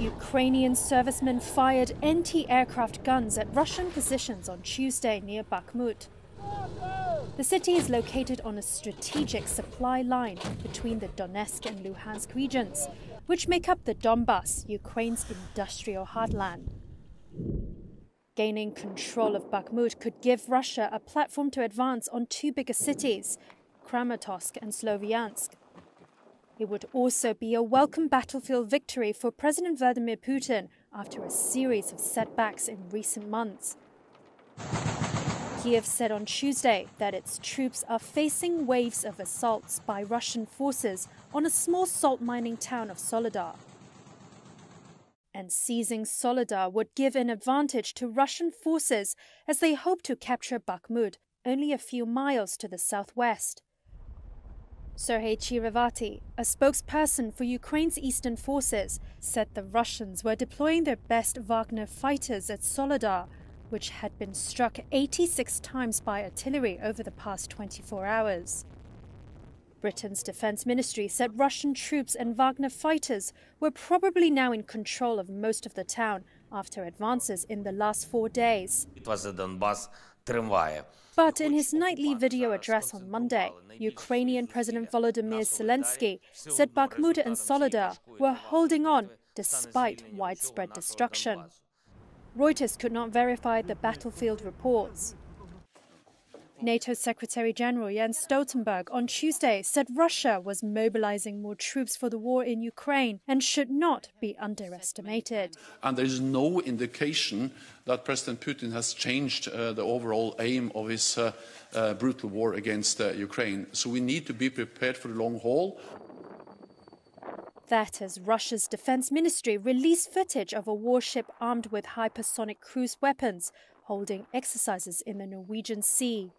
Ukrainian servicemen fired anti aircraft guns at Russian positions on Tuesday near Bakhmut. The city is located on a strategic supply line between the Donetsk and Luhansk regions, which make up the Donbas, Ukraine's industrial heartland. Gaining control of Bakhmut could give Russia a platform to advance on two bigger cities, Kramatorsk and Sloviansk. It would also be a welcome battlefield victory for President Vladimir Putin after a series of setbacks in recent months. Kiev said on Tuesday that its troops are facing waves of assaults by Russian forces on a small salt mining town of Soledar. And seizing Soledar would give an advantage to Russian forces as they hope to capture Bakhmut, only a few miles to the southwest. Sergei Cherevatyi, a spokesperson for Ukraine's eastern forces, said the Russians were deploying their best Wagner fighters at Soledar, which had been struck 86 times by artillery over the past 24 hours. Britain's defense ministry said Russian troops and Wagner fighters were probably now in control of most of the town after advances in the last four days. It was the Donbass. But in his nightly video address on Monday, Ukrainian President Volodymyr Zelensky said Bakhmut and Soledar were holding on despite widespread destruction. Reuters could not verify the battlefield reports. NATO Secretary General Jens Stoltenberg on Tuesday said Russia was mobilizing more troops for the war in Ukraine and should not be underestimated. And there is no indication that President Putin has changed uh, the overall aim of his uh, uh, brutal war against uh, Ukraine. So we need to be prepared for the long haul. That as Russia's defense ministry released footage of a warship armed with hypersonic cruise weapons holding exercises in the Norwegian Sea.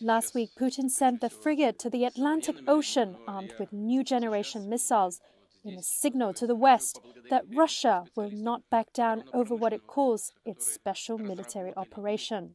Last week, Putin sent the frigate to the Atlantic Ocean armed with new generation missiles in a signal to the West that Russia will not back down over what it calls its special military operation.